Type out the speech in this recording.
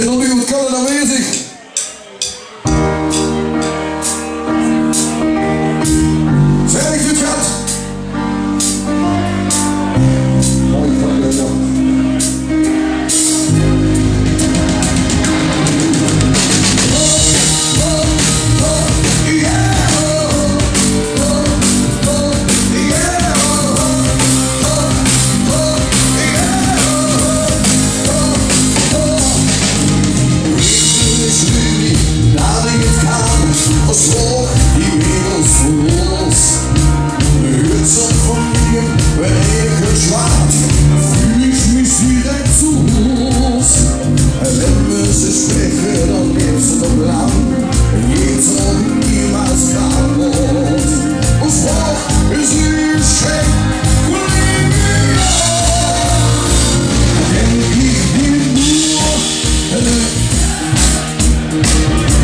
Sind noch nicht utkalene mäßig. Jawohl!